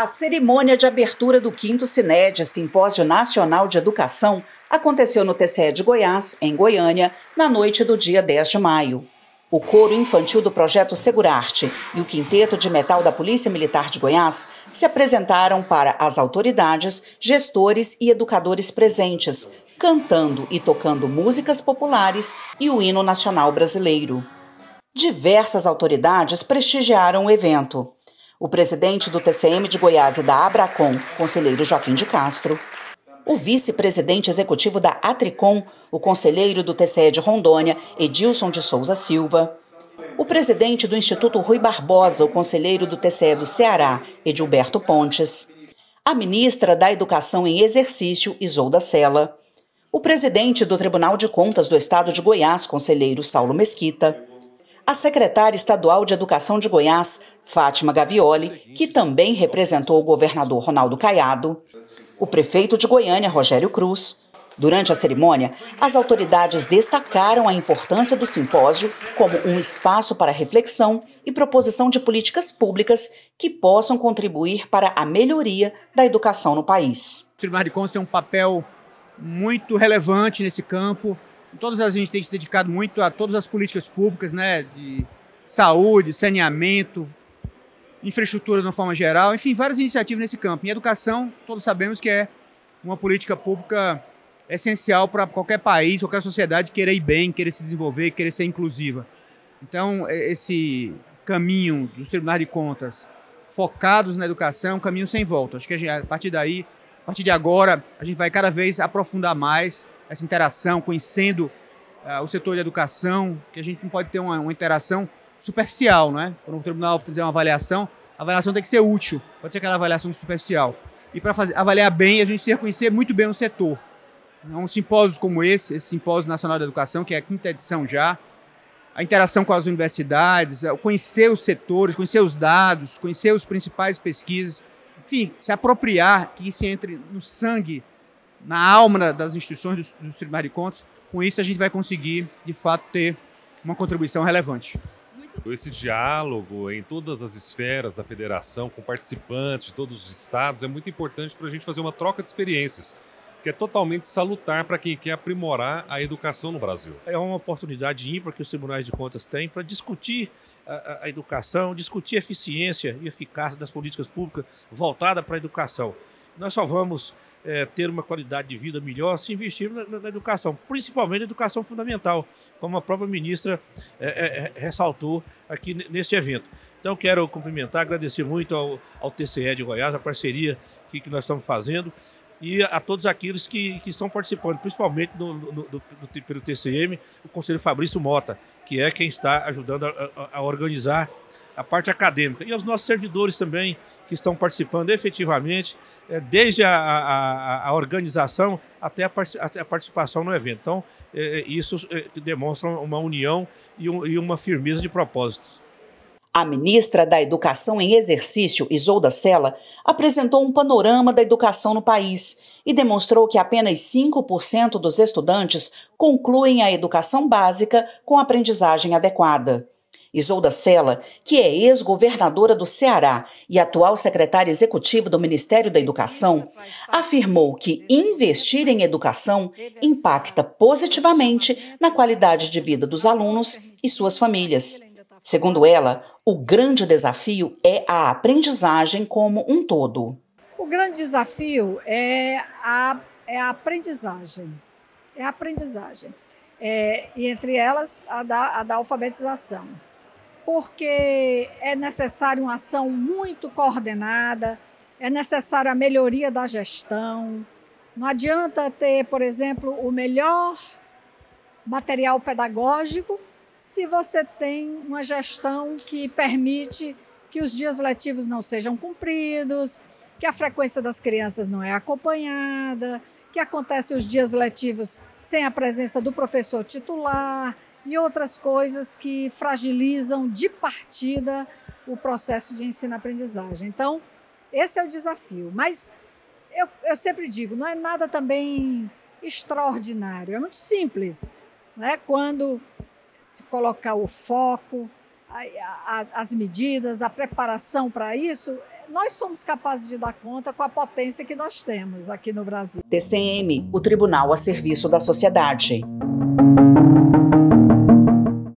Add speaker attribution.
Speaker 1: A cerimônia de abertura do 5 Cined, Simpósio Nacional de Educação, aconteceu no TCE de Goiás, em Goiânia, na noite do dia 10 de maio. O coro infantil do projeto Segurarte e o quinteto de metal da Polícia Militar de Goiás se apresentaram para as autoridades, gestores e educadores presentes, cantando e tocando músicas populares e o hino nacional brasileiro. Diversas autoridades prestigiaram o evento o presidente do TCM de Goiás e da Abracom, conselheiro Joaquim de Castro, o vice-presidente executivo da Atricom, o conselheiro do TCE de Rondônia, Edilson de Souza Silva, o presidente do Instituto Rui Barbosa, o conselheiro do TCE do Ceará, Edilberto Pontes, a ministra da Educação em Exercício, Isolda Sela, o presidente do Tribunal de Contas do Estado de Goiás, conselheiro Saulo Mesquita, a secretária estadual de Educação de Goiás, Fátima Gavioli, que também representou o governador Ronaldo Caiado, o prefeito de Goiânia, Rogério Cruz. Durante a cerimônia, as autoridades destacaram a importância do simpósio como um espaço para reflexão e proposição de políticas públicas que possam contribuir para a melhoria da educação no país.
Speaker 2: O Tribunal de Contas tem um papel muito relevante nesse campo todas a gente tem se dedicado muito a todas as políticas públicas, né, de saúde, saneamento, infraestrutura de uma forma geral, enfim, várias iniciativas nesse campo. Em educação, todos sabemos que é uma política pública essencial para qualquer país, qualquer sociedade querer ir bem, querer se desenvolver, querer ser inclusiva. Então, esse caminho dos tribunais de contas focados na educação é um caminho sem volta. Acho que a partir daí, a partir de agora, a gente vai cada vez aprofundar mais essa interação, conhecendo uh, o setor de educação, que a gente não pode ter uma, uma interação superficial, né? Quando o tribunal fizer uma avaliação, a avaliação tem que ser útil, pode ser aquela avaliação superficial. E para avaliar bem, a gente precisa conhecer muito bem o setor. Um simpósio como esse, esse Simpósio Nacional de Educação, que é a quinta edição já, a interação com as universidades, conhecer os setores, conhecer os dados, conhecer os principais pesquisas, enfim, se apropriar, que isso entre no sangue na alma das instituições dos, dos tribunais de contas. Com isso, a gente vai conseguir, de fato, ter uma contribuição relevante.
Speaker 3: Esse diálogo em todas as esferas da federação, com participantes de todos os estados, é muito importante para a gente fazer uma troca de experiências, que é totalmente salutar para quem quer aprimorar a educação no Brasil.
Speaker 4: É uma oportunidade ímpar que os tribunais de contas têm para discutir a, a, educação, discutir a eficiência e eficácia das políticas públicas voltadas para a educação. Nós só vamos é, ter uma qualidade de vida melhor se investir na, na, educação, principalmente na educação fundamental, como a própria ministra é, é, é ressaltou aqui neste evento. Então, quero cumprimentar, agradecer muito ao, ao TCE de Goiás, a parceria que, que nós estamos fazendo, e a, todos aqueles que, que estão participando, principalmente do, do, pelo TCM, o Conselho Fabrício Mota, que é quem está ajudando a, a, a organizar a parte acadêmica e aos nossos servidores também que estão participando efetivamente, é, desde a, a, a organização até a, a, participação no evento. Então, é, é isso é, demonstra uma união e, um, e uma firmeza de propósitos.
Speaker 1: A ministra da Educação em Exercício, Isolda Sela, apresentou um panorama da educação no país e demonstrou que apenas 5% dos estudantes concluem a educação básica com aprendizagem adequada. Isolda Sela, que é ex-governadora do Ceará e atual secretária executiva do Ministério da Educação, afirmou que investir em educação impacta positivamente na qualidade de vida dos alunos e suas famílias. Segundo ela, o grande desafio é a aprendizagem como um todo.
Speaker 5: O grande desafio é a, é a aprendizagem. É a aprendizagem. É, e entre elas, a da, a da alfabetização porque é necessária uma ação muito coordenada, é necessária a melhoria da gestão. Não adianta ter, por exemplo, o melhor material pedagógico se você tem uma gestão que permite que os dias letivos não sejam cumpridos, que a frequência das crianças não é acompanhada, que acontecem os dias letivos sem a presença do professor titular, e outras coisas que fragilizam de partida o processo de ensino-aprendizagem. Então, esse é o desafio. Mas eu, eu sempre digo, não é nada também extraordinário, é muito simples. Né? Quando se colocar o foco, a, a, as medidas, a preparação para isso, nós somos capazes de dar conta com a potência que nós temos aqui no Brasil.
Speaker 1: TCM, o Tribunal a Serviço da Sociedade.